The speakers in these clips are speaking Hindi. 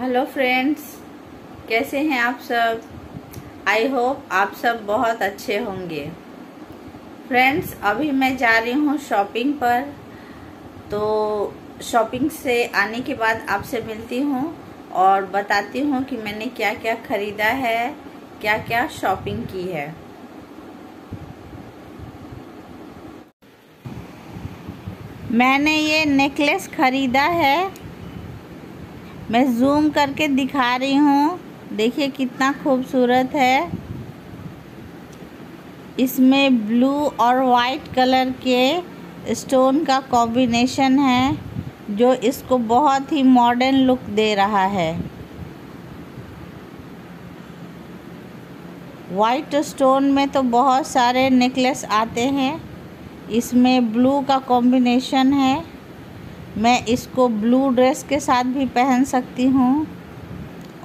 हेलो फ्रेंड्स कैसे हैं आप सब? आई होप आप सब बहुत अच्छे होंगे। फ्रेंड्स अभी मैं जा रही हूँ शॉपिंग पर। तो शॉपिंग से आने के बाद आपसे मिलती हूँ और बताती हूँ कि मैंने क्या क्या खरीदा है क्या क्या शॉपिंग की है। मैंने ये नेकलेस खरीदा है। मैं जूम करके दिखा रही हूँ। देखिए कितना खूबसूरत है। इसमें ब्लू और वाइट कलर के स्टोन का कॉम्बिनेशन है, जो इसको बहुत ही मॉडर्न लुक दे रहा है। वाइट स्टोन में तो बहुत सारे नेकलेस आते हैं। इसमें ब्लू का कॉम्बिनेशन है। मैं इसको ब्लू ड्रेस के साथ भी पहन सकती हूँ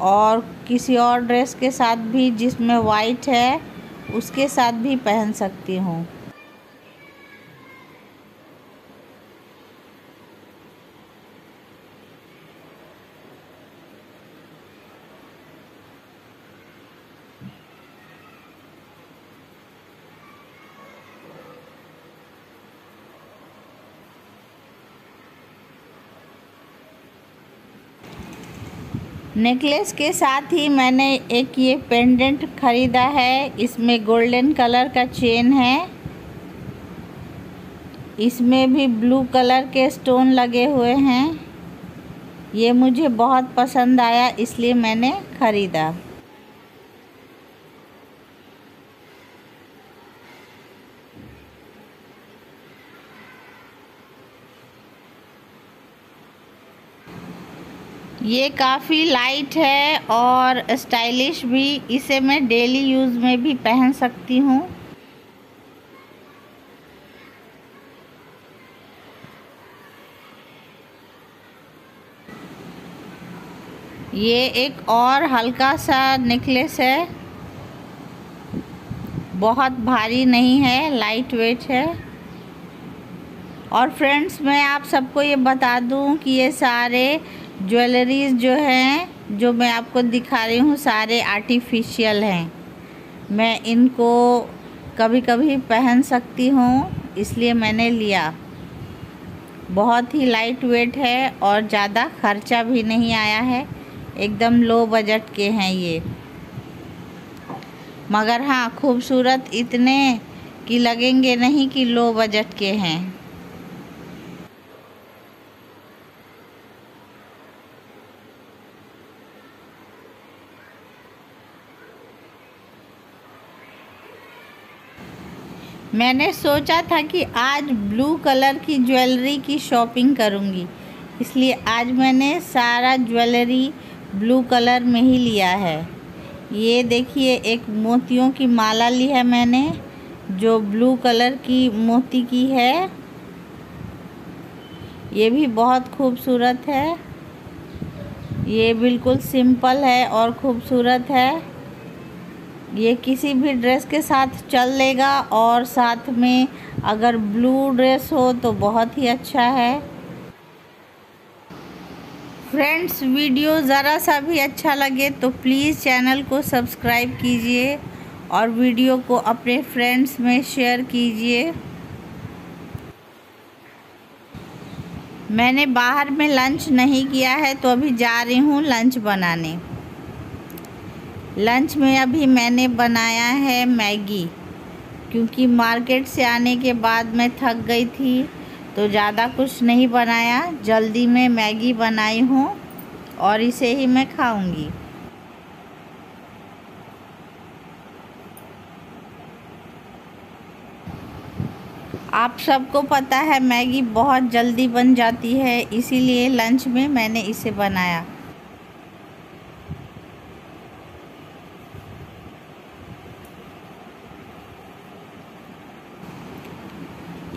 और किसी और ड्रेस के साथ भी जिसमें वाइट है, उसके साथ भी पहन सकती हूँ। नेकलेस के साथ ही मैंने एक ये पेंडेंट ख़रीदा है। इसमें गोल्डन कलर का चेन है। इसमें भी ब्लू कलर के स्टोन लगे हुए हैं। ये मुझे बहुत पसंद आया, इसलिए मैंने ख़रीदा। ये काफ़ी लाइट है और स्टाइलिश भी। इसे मैं डेली यूज़ में भी पहन सकती हूँ। ये एक और हल्का सा नेकलेस है। बहुत भारी नहीं है लाइट वेट है। और फ्रेंड्स मैं आप सबको ये बता दूँ कि ये सारे ज्वेलरीज जो हैं, जो मैं आपको दिखा रही हूँ, सारे आर्टिफिशियल हैं। मैं इनको कभी कभी पहन सकती हूँ, इसलिए मैंने लिया। बहुत ही लाइट वेट है और ज़्यादा खर्चा भी नहीं आया है, एकदम लो बजट के हैं ये। मगर हाँ खूबसूरत इतने कि लगेंगे नहीं कि लो बजट के हैं। मैंने सोचा था कि आज ब्लू कलर की ज्वेलरी की शॉपिंग करूँगी। इसलिए आज मैंने सारा ज्वेलरी ब्लू कलर में ही लिया है। ये देखिए, एक मोतियों की माला ली है मैंने, जो ब्लू कलर की मोती की है। ये भी बहुत खूबसूरत है। ये बिल्कुल सिंपल है और ख़ूबसूरत है। ये किसी भी ड्रेस के साथ चल लेगा और साथ में अगर ब्लू ड्रेस हो तो बहुत ही अच्छा है। फ्रेंड्स, वीडियो ज़रा सा भी अच्छा लगे तो प्लीज़ चैनल को सब्सक्राइब कीजिए और वीडियो को अपने फ्रेंड्स में शेयर कीजिए। मैंने बाहर में लंच नहीं किया है तो अभी जा रही हूँ लंच बनाने। लंच में अभी मैंने बनाया है मैगी, क्योंकि मार्केट से आने के बाद मैं थक गई थी तो ज़्यादा कुछ नहीं बनाया। जल्दी में मैगी बनाई हूँ और इसे ही मैं खाऊँगी। आप सबको पता है मैगी बहुत जल्दी बन जाती है, इसीलिए लंच में मैंने इसे बनाया।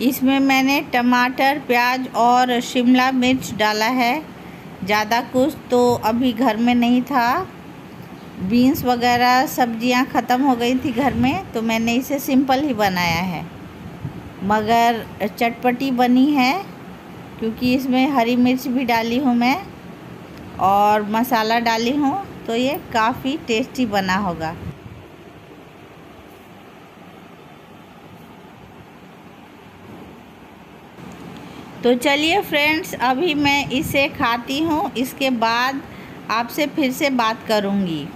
इसमें मैंने टमाटर, प्याज और शिमला मिर्च डाला है। ज़्यादा कुछ तो अभी घर में नहीं था। बीन्स वगैरह सब्ज़ियाँ ख़त्म हो गई थी घर में तो मैंने इसे सिंपल ही बनाया है। मगर चटपटी बनी है, क्योंकि इसमें हरी मिर्च भी डाली हूँ मैं और मसाला डाली हूँ तो ये काफ़ी टेस्टी बना होगा। तो चलिए फ्रेंड्स अभी मैं इसे खाती हूँ। इसके बाद आपसे फिर से बात करूँगी।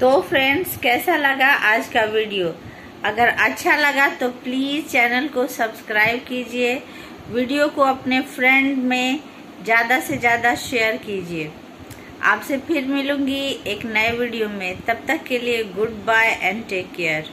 तो फ्रेंड्स कैसा लगा आज का वीडियो अगर अच्छा लगा तो प्लीज़ चैनल को सब्सक्राइब कीजिए। वीडियो को अपने फ्रेंड में ज़्यादा से ज़्यादा शेयर कीजिए। आपसे फिर मिलूँगी एक नए वीडियो में। तब तक के लिए goodbye and take care.